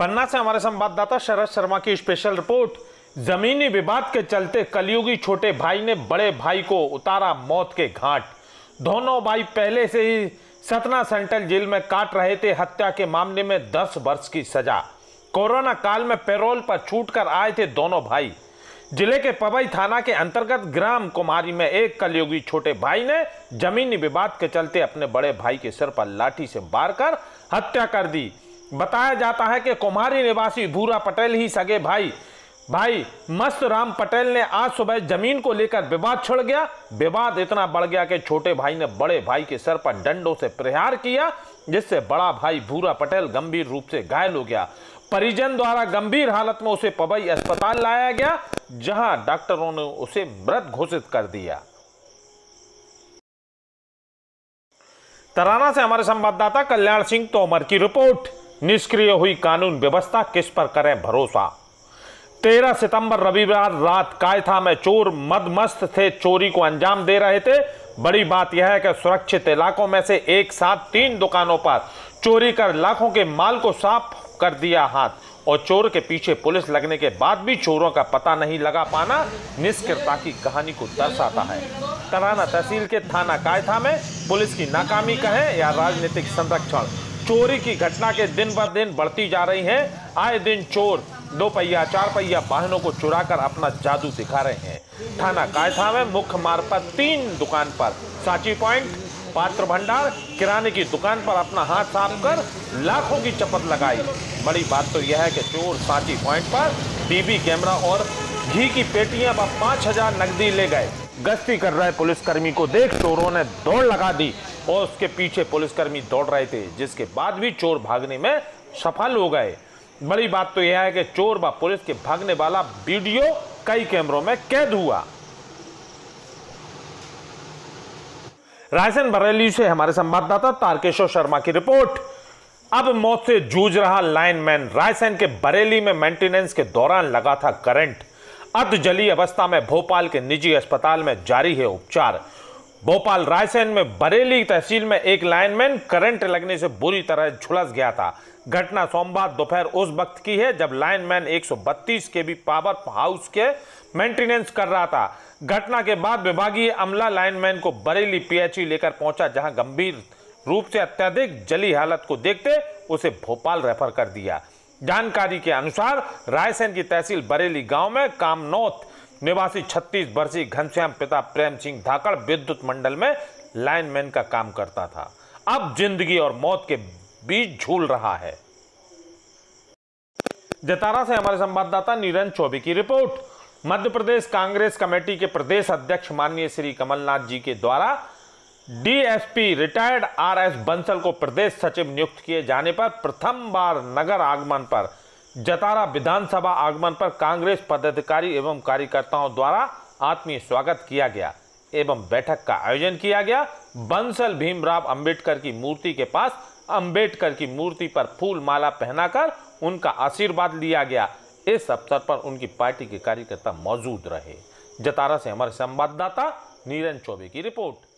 पन्ना से हमारे संवाददाता शरद शर्मा की स्पेशल रिपोर्ट। जमीनी विवाद के चलते कलयुगी छोटे भाई ने बड़े भाई को उतारा मौत के घाट। दोनों भाई पहले से ही सतना सेंट्रल जेल में काट रहे थे, हत्या के मामले में 10 वर्ष की सजा। कोरोना काल में पेरोल पर छूटकर आए थे दोनों भाई। ज़िले के पवई थाना के अंतर्गत ग्राम कुमारी में एक कलयुगी छोटे भाई ने जमीनी विवाद के चलते अपने बड़े भाई के सिर पर लाठी से मारकर हत्या कर दी। बताया जाता है कि कुमारी निवासी भूरा पटेल ही सगे भाई। भाई, मस्त राम पटेल ने आज सुबह ज़मीन को लेकर विवाद छिड़ गया। विवाद इतना बढ़ गया कि छोटे भाई ने बड़े भाई के सर पर डंडों से प्रहार किया, जिससे बड़ा भाई भूरा पटेल गंभीर रूप से घायल हो गया। परिजन द्वारा गंभीर हालत में उसे पवई अस्पताल लाया गया, जहाँ डॉक्टरों ने उसे मृत घोषित कर दिया। तराना से हमारे संवाददाता कल्याण सिंह तोमर की रिपोर्ट। निष्क्रिय हुई कानून व्यवस्था किस पर करें भरोसा? तेरह सितंबर रविवार रात कायथा में चोर मदमस्त थे, चोरी को अंजाम दे रहे थे। बड़ी बात यह है कि सुरक्षित इलाकों में से एक साथ तीन दुकानों पर चोरी कर लाखों के माल को साफ़ कर दिया हाथ और चोर के पीछे पुलिस लगने के बाद भी चोरों का पता नहीं लगा पाना निष्क्रियता की कहानी को दर्शाता है। तराना तहसील के थाना कायथा में पुलिस की नाकामी कहें या राजनीतिक संरक्षण? चोरी की घटना के दिन ब दिन बढ़ती जा रही है। आए दिन चोर दो पहिया, चार पहिया वाहनों को चुराकर अपना जादू दिखा रहे हैं। थाना कायथा में मुख्य मार्ग पर तीन दुकान पर सांची पॉइंट, पात्र भंडार, किराने की दुकान पर अपना हाथ साफ़ कर लाखों की चपत लगाई। बड़ी बात तो यह है कि चोर सांची पॉइंट पर टीवी कैमरा और घी की पेटियाँ व पाँच हज़ार नकदी ले गए। गश्ती कर रहे पुलिसकर्मी को देख चोरों ने दौड़ लगा दी। और उसके पीछे पुलिसकर्मी दौड़ रहे थे, जिसके बाद भी चोर भागने में सफल हो गए। बड़ी बात तो यह है कि चोर व पुलिस के भागने वाला वीडियो कई कैमरों में कैद हुआ। रायसेन बरेली से हमारे संवाददाता तारकेश्वर शर्मा की रिपोर्ट। अब मौत से जूझ रहा लाइनमैन। रायसेन के बरेली में मेंटेनेंस के दौरान लगा था करंट। अर्ध जली अवस्था में भोपाल के निजी अस्पताल में जारी है उपचार। भोपाल रायसेन में बरेली तहसील में एक लाइनमैन करंट लगने से बुरी तरह झुलस गया था। घटना सोमवार दोपहर उस वक्त की है जब लाइनमैन 132 के भी पावर हाउस के मेंटेनेंस कर रहा था। घटना के बाद विभागीय अमला लाइनमैन को बरेली पीएचई लेकर पहुँचा, जहाँ गंभीर रूप से अत्यधिक जली हालत को देखते उसे भोपाल रेफर कर दिया। जानकारी के अनुसार रायसेन की तहसील बरेली गाँव में कामनौत निवासी 36 वर्षीय घनश्याम पिता प्रेम सिंह धाकड़ विद्युत मंडल में लाइनमैन का काम करता था। अब ज़िंदगी और मौत के बीच झूल रहा है। जतारा से हमारे संवाददाता नीरन चौबे की रिपोर्ट। मध्य प्रदेश कांग्रेस कमेटी के प्रदेश अध्यक्ष माननीय श्री कमलनाथ जी के द्वारा डीएसपी रिटायर्ड आरएस बंसल को प्रदेश सचिव नियुक्त किए जाने पर प्रथम बार नगर आगमन पर जतारा विधानसभा आगमन पर कांग्रेस पदाधिकारी एवं कार्यकर्ताओं द्वारा आत्मीय स्वागत किया गया एवं बैठक का आयोजन किया गया। बंसल भीमराव अंबेडकर की मूर्ति के पास अंबेडकर की मूर्ति पर फूल माला पहनाकर उनका आशीर्वाद लिया गया। इस अवसर पर उनकी पार्टी के कार्यकर्ता मौजूद रहे। जतारा से हमारे संवाददाता नीरन चौबे की रिपोर्ट।